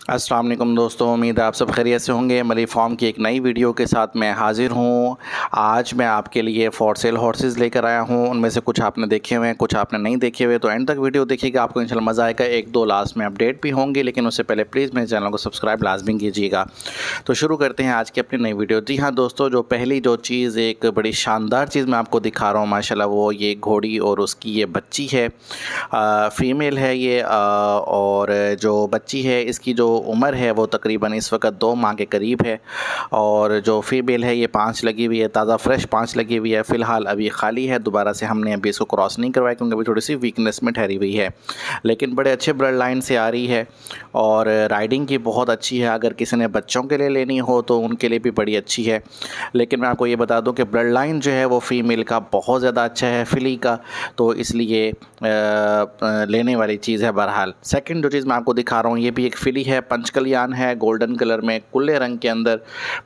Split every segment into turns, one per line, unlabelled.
अस्सलाम वालेकुम दोस्तों, उम्मीद है आप सब खैरियत से होंगे। मरी फॉर्म की एक नई वीडियो के साथ मैं हाज़िर हूँ। आज मैं आपके लिए फॉर सेल हॉर्सेज लेकर आया हूँ। उनमें से कुछ आपने देखे हुए हैं, कुछ आपने नहीं देखे हुए। तो एंड तक वीडियो देखिएगा, आपको इंशाल्लाह मज़ा आएगा। एक दो लास्ट में अपडेट भी होंगे, लेकिन उससे पहले प्लीज़ मेरे चैनल को सब्सक्राइब लाजमी कीजिएगा। तो शुरू करते हैं आज की अपनी नई वीडियो। जी हाँ दोस्तों, जो पहली जो चीज़, एक बड़ी शानदार चीज़ मैं आपको दिखा रहा हूँ माशा वो ये घोड़ी और उसकी ये बच्ची है। फ़ीमेल है ये और जो बच्ची है, इसकी जो उम्र है, वो तकरीबन इस वक्त दो माह के करीब है। और जो फीमेल है, ये पाँच लगी हुई है, ताज़ा फ्रेश पाँच लगी हुई है। फ़िलहाल अभी खाली है, दोबारा से हमने अभी इसको क्रॉस नहीं करवाया, क्योंकि अभी थोड़ी सी वीकनेस में ठहरी हुई है। लेकिन बड़े अच्छे ब्लड लाइन से आ रही है और राइडिंग की बहुत अच्छी है। अगर किसी ने बच्चों के लिए लेनी हो तो उनके लिए भी बड़ी अच्छी है। लेकिन मैं आपको ये बता दूँ कि ब्लड लाइन जो है, वो फ़ीमेल का बहुत ज़्यादा अच्छा है फिली का। तो इसलिए लेने वाली चीज़ है बहरहाल। सेकंड जो चीज़ मैं आपको दिखा रहा हूँ, ये भी एक फिली है पंचकलियान है, गोल्डन कलर में कुल्ले रंग के अंदर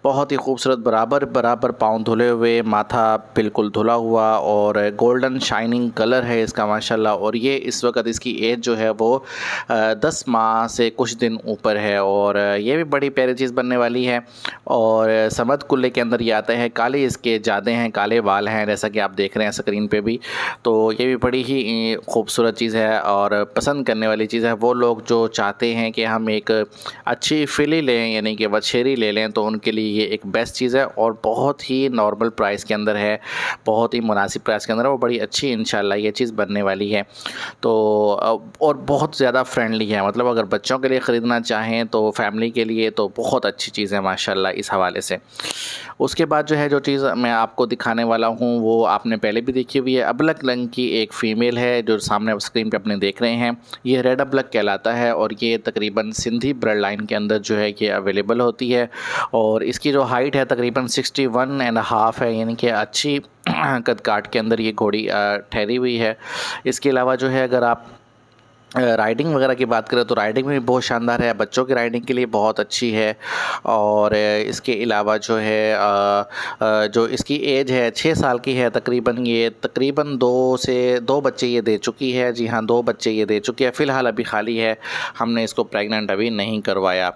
बहुत ही खूबसूरत बराबर बराबर पाँव धुले हुए, माथा बिल्कुल धुला हुआ और गोल्डन शाइनिंग कलर है इसका, माशाल्लाह। और ये इस वक्त इसकी एज जो है वो दस माह से कुछ दिन ऊपर है और ये भी बड़ी प्यारी चीज़ बनने वाली है। और समद कुल्ले के अंदर ये आता है, काले इसके ज़्यादा हैं, काले बाल हैं, जैसा कि आप देख रहे हैं स्क्रीन पे भी। तो ये भी बड़ी ही खूबसूरत चीज़ है और पसंद करने वाली चीज़ है। वो लोग जो चाहते हैं कि हम एक अच्छी फिली लें, यानी कि वछेरी ले लें तो उनके लिए ये एक बेस्ट चीज़ है और बहुत ही नॉर्मल प्राइस के अंदर है, बहुत ही मुनासिब प्राइस के अंदर है वो बड़ी अच्छी इंशाल्लाह ये चीज़ बनने वाली है। तो और बहुत ज़्यादा फ्रेंडली है मतलब अगर बच्चों के लिए ख़रीदना चाहें तो फैमिली के लिए तो बहुत अच्छी चीज़ है, माशाल्लाह, इस हवाले से। उसके बाद जो है, जो चीज़ मैं आपको दिखाने वाला हूँ, वो आपने पहले भी देखी हुई है अबलक रंग की एक फ़ीमेल है, जो सामने स्क्रीन पे अपने देख रहे हैं। ये रेड अबलक कहलाता है और ये तकरीबन सिंधी ब्लड लाइन के अंदर जो है, ये अवेलेबल होती है। और इसकी जो हाइट है, तकरीबन सिक्सटी वन एंड हाफ़ है, यानी कि अच्छी कद काट के अंदर ये घोड़ी ठहरी हुई है। इसके अलावा जो है, अगर आप राइडिंग वगैरह की बात करें तो राइडिंग भी बहुत शानदार है। बच्चों की राइडिंग के लिए बहुत अच्छी है और इसके अलावा जो है जो इसकी एज है छः साल की है तकरीबन ये, तकरीबन दो से दो बच्चे ये दे चुकी है। जी हाँ दो बच्चे ये दे चुकी है। फ़िलहाल अभी खाली है, हमने इसको प्रेग्नेंट अभी नहीं करवाया।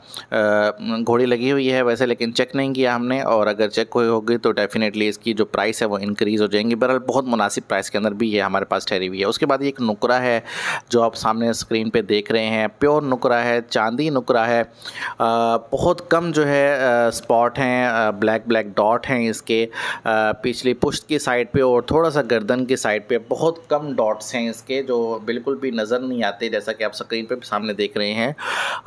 घोड़ी लगी हुई है वैसे, लेकिन चेक नहीं किया हमने और अगर चेक हुई होगी तो डेफ़िनेटली इसकी जो प्राइस है वो इंक्रीज़ हो जाएँगी। बहरहाल, बहुत मुनासिब प्राइस के अंदर भी ये हमारे पास ठहरी हुई है। उसके बाद एक नुकरा है जो आप सामने स्क्रीन पे देख रहे हैं। प्योर नुकरा है, चांदी नुकरा है। बहुत कम जो है स्पॉट हैं ब्लैक ब्लैक डॉट हैं इसके। पिछली पुश्त की साइड पे और थोड़ा सा गर्दन की साइड पे बहुत कम डॉट्स हैं इसके, जो बिल्कुल भी नज़र नहीं आते जैसा कि आप स्क्रीन पे सामने देख रहे हैं।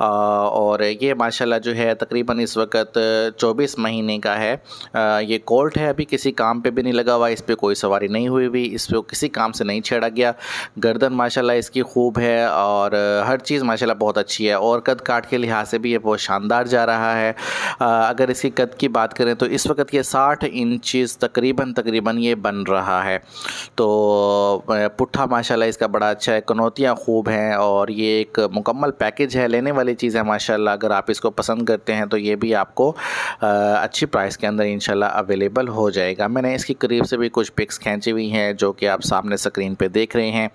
और ये माशाल्लाह जो है, तकरीबन इस वक्त 24 महीने का है। ये कोल्ट है, अभी किसी काम पे भी नहीं लगा हुआ, इस पर कोई सवारी नहीं हुई हुई, इस पर किसी काम से नहीं छेड़ा गया। गर्दन माशाल्लाह इसकी खूब है और हर चीज़ माशाल्लाह बहुत अच्छी है और कद काट के लिहाज से भी ये बहुत शानदार जा रहा है। अगर इसकी कद की बात करें तो इस वक्त ये साठ इंचज़ तकरीबन तकरीबन ये बन रहा है। तो पुट्ठा माशाल्लाह इसका बड़ा अच्छा है, कनौतियाँ खूब हैं और ये एक मुकम्मल पैकेज है, लेने वाली चीज़ है माशाल्लाह। अगर आप इसको पसंद करते हैं तो ये भी आपको अच्छी प्राइस के अंदर इंशाल्लाह अवेलेबल हो जाएगा। मैंने इसकी करीब से भी कुछ पिक्स खींची हुई हैं जो कि आप सामने स्क्रीन पर देख रहे हैं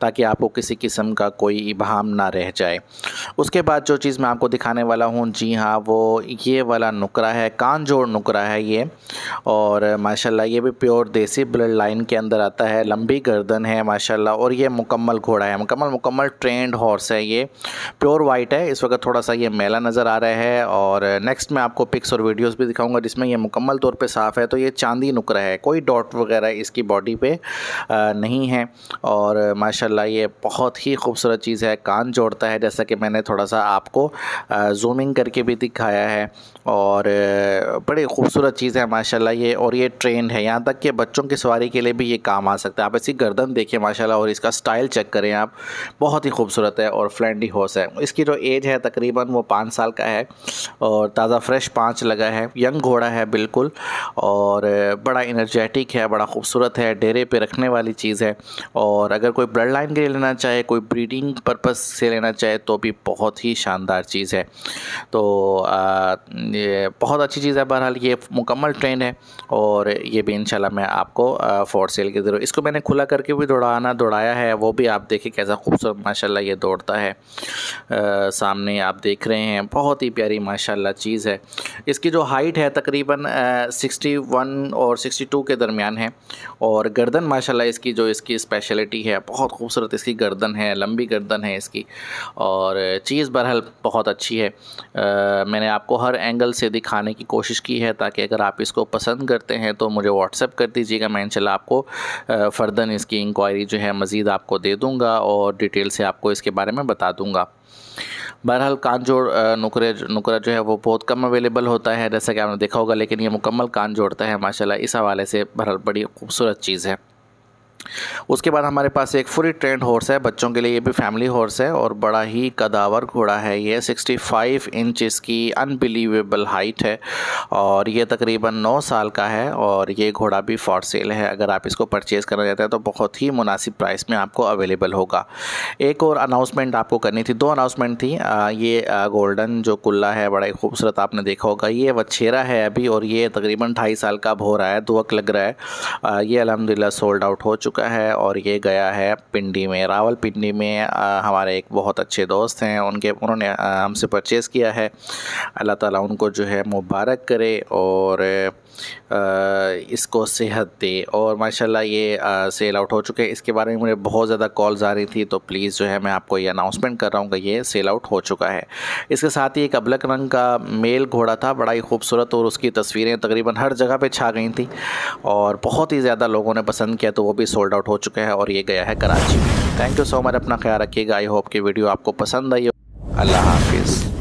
ताकि आपको किसी किस्म का कोई इबहम ना रह जाए। उसके बाद जो चीज़ मैं आपको दिखाने वाला हूँ, जी हाँ वो ये वाला नुकरा है कान जोड़ नुकरा है ये। और माशाल्लाह, ये भी प्योर देसी ब्लड लाइन के अंदर आता है, लंबी गर्दन है माशाल्लाह, और ये मुकम्मल घोड़ा है। मुकम्मल मुकम्मल ट्रेंड हॉर्स है ये। प्योर वाइट है, इस वक्त थोड़ा सा ये मेला नज़र आ रहा है। और नेक्स्ट मैं आपको पिक्स और वीडियोज़ भी दिखाऊँगा, जिसमें ये मुकम्मल तौर पर साफ़ है तो ये चांदी नुकरा है। कोई डॉट वगैरह इसकी बॉडी पर नहीं है। और माशा ये बहुत ही खूबसूरत खूबसूरत चीज़ है, कान जोड़ता है, जैसा कि मैंने थोड़ा सा आपको जूमिंग करके भी दिखाया है और बड़ी खूबसूरत चीज़ है माशाल्लाह ये और ये ट्रेंड है। यहाँ तक कि बच्चों की सवारी के लिए भी ये काम आ सकता है। आप इसकी गर्दन देखिए माशाल्लाह और इसका स्टाइल चेक करें आप। बहुत ही खूबसूरत है और फ्रेंडली हॉर्स है। इसकी जो एज है तकरीबन वो पाँच साल का है और ताज़ा फ्रेश पाँच लगा है। यंग घोड़ा है बिल्कुल और बड़ा इनर्जेटिक है, बड़ा खूबसूरत है, डेरे पे रखने वाली चीज़ है और अगर कोई ब्लड लाइन के लिए लेना चाहे, कोई ब्रीडिंग पर्पज़ से लेना चाहे तो भी बहुत ही शानदार चीज़ है। तो आ, ये बहुत अच्छी चीज़ है बहरहाल ये मुकम्मल ट्रेन है और ये भी इंशाल्लाह मैं आपको फॉर सेल के ज़रूर इसको मैंने खुला करके भी दौड़ाना दौड़ाया है वो भी आप देखें कैसा खूबसूरत माशाल्लाह ये दौड़ता है। आ, सामने आप देख रहे हैं बहुत ही प्यारी माशाल्लाह चीज़ है। इसकी जो हाइट है तकरीबन सिक्सटी वन और सिक्सटी टू के दरमियान है और गर्दन माशाल्लाह इसकी जो इसकी स्पेशलिटी है बहुत खूबसूरत इसकी गर्दन है लंबी गर्दन है इसकी। और चीज़ बहरहाल बहुत अच्छी है। आ, मैंने आपको हर एंगल से दिखाने की कोशिश की है ताकि अगर आप इसको पसंद करते हैं तो मुझे व्हाट्सएप कर दीजिएगा। मैं इनशाला आपको फ़र्दन इसकी इंक्वायरी जो है मज़ीद आपको दे दूँगा और डिटेल से आपको इसके बारे में बता दूँगा। बहरहाल कान जोड़ नुकरे नुकरा जो है वो बहुत कम अवेलेबल होता है जैसा कि आपने देखा होगा लेकिन ये मुकम्मल कान जोड़ता है माशाल्लाह इस हवाले से बहरहाल बड़ी खूबसूरत चीज़ है। उसके बाद हमारे पास एक फुली ट्रेंड हॉर्स है, बच्चों के लिए ये भी फैमिली हॉर्स है और बड़ा ही कदावर घोड़ा है ये। 65 इंच इसकी अनबिलीवेबल हाइट है और ये तकरीबन 9 साल का है और ये घोड़ा भी फॉर सेल है। अगर आप इसको परचेज़ करना चाहते हैं तो बहुत ही मुनासिब प्राइस में आपको अवेलेबल होगा। एक और अनाउंसमेंट आपको करनी थी, दो अनाउंसमेंट थी। ये गोल्डन जो कुल्ला है, बड़ा ही खूबसूरत आपने देखा होगा। ये वछेरा है अभी और ये तकरीबन ढाई साल का अब हो रहा है दुअक लग रहा है। ये अलहमदिल्ला सोल्ड आउट हो चुका चुका है और ये गया है पिंडी में। रावल पिंडी में हमारे एक बहुत अच्छे दोस्त हैं, उनके, उन्होंने हमसे परचेज़ किया है। अल्लाह ताला उनको जो है मुबारक करे और इसको सेहत दे। और माशाल्लाह ये सेल आउट हो चुके हैं। इसके बारे में मुझे बहुत ज़्यादा कॉल्स आ रही थी तो प्लीज़ जो है मैं आपको ये अनाउंसमेंट कर रहा हूँ कि ये सेल आउट हो चुका है। इसके साथ ही एक अबलक रंग का मेल घोड़ा था, बड़ा ही खूबसूरत और उसकी तस्वीरें तकरीबन हर जगह पर छा गई थी और बहुत ही ज़्यादा लोगों ने पसंद किया तो वो भी सोल्ड आउट हो चुके हैं और ये गया है Karachi. Thank you so much अपना ख्याल रखिएगा। आई होप कि वीडियो आपको पसंद आई अल्लाह हाफिज़।